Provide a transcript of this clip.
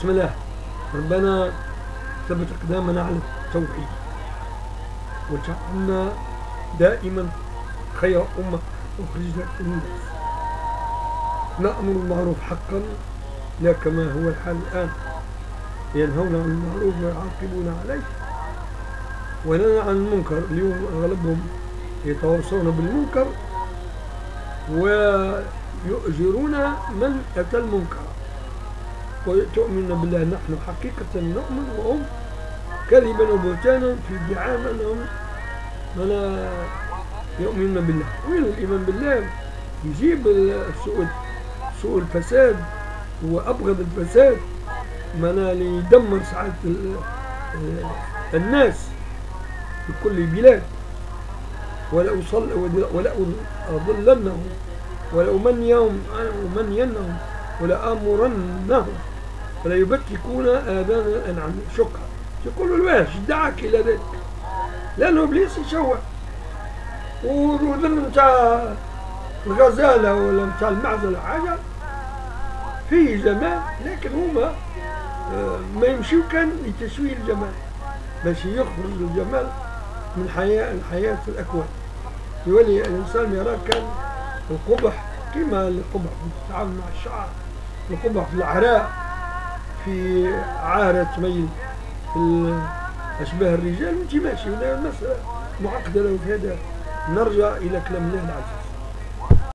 بسم الله. ربنا ثبت أقدامنا على التوحيد. وجعلنا دائما خير أمة أخرجت للناس نأمر المعروف حقا لا كما هو الحال الآن. ينهون عن المعروف ويعاقبون عليه. وننهى عن المنكر اليوم أغلبهم يتواصون بالمنكر. ويؤجرون من أتى المنكر. وتؤمن بالله نحن حقيقة نؤمن وهم كذبا وبهتانا في ادعاء أنهم لا يؤمنون بالله. وين الإيمان بالله يجيب سوء سوء الفساد هو أبغض الفساد معناها ليدمر سعادة الناس في كل البلاد. ولا أصل ولا أضلنهم ولا أمنيهم أمنينهم ولا آمرنهم. ولا يبتكون آذان الأنعام شكرا. يقولوا الواش دعك إلى ذلك. لأنه إبليس يشوه وذن نتاع الغزالة ولا نتاع المعزة حاجة. فيه جمال لكن هما آه، ما يمشيو كان لتشويه الجمال. باش يخرج الجمال من حياة الحياة الأكوان. يولي الإنسان يرى كان القبح كما القبح في التعامل مع الشعر القبح في العراء في عارة تميز أشباه الرجال وانت ماشي مسألة معقدة لو في هذا. نرجع إلى كلام الله العزيز.